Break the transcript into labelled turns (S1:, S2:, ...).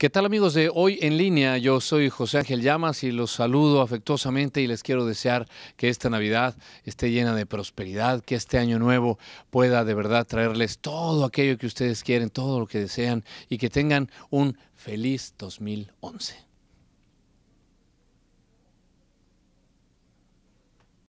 S1: ¿Qué tal amigos de Hoy en línea? Yo soy José Ángel Llamas y los saludo afectuosamente y les quiero desear que esta Navidad esté llena de prosperidad, que este año nuevo pueda de verdad traerles todo aquello que ustedes quieren, todo lo que desean y que tengan un feliz 2011.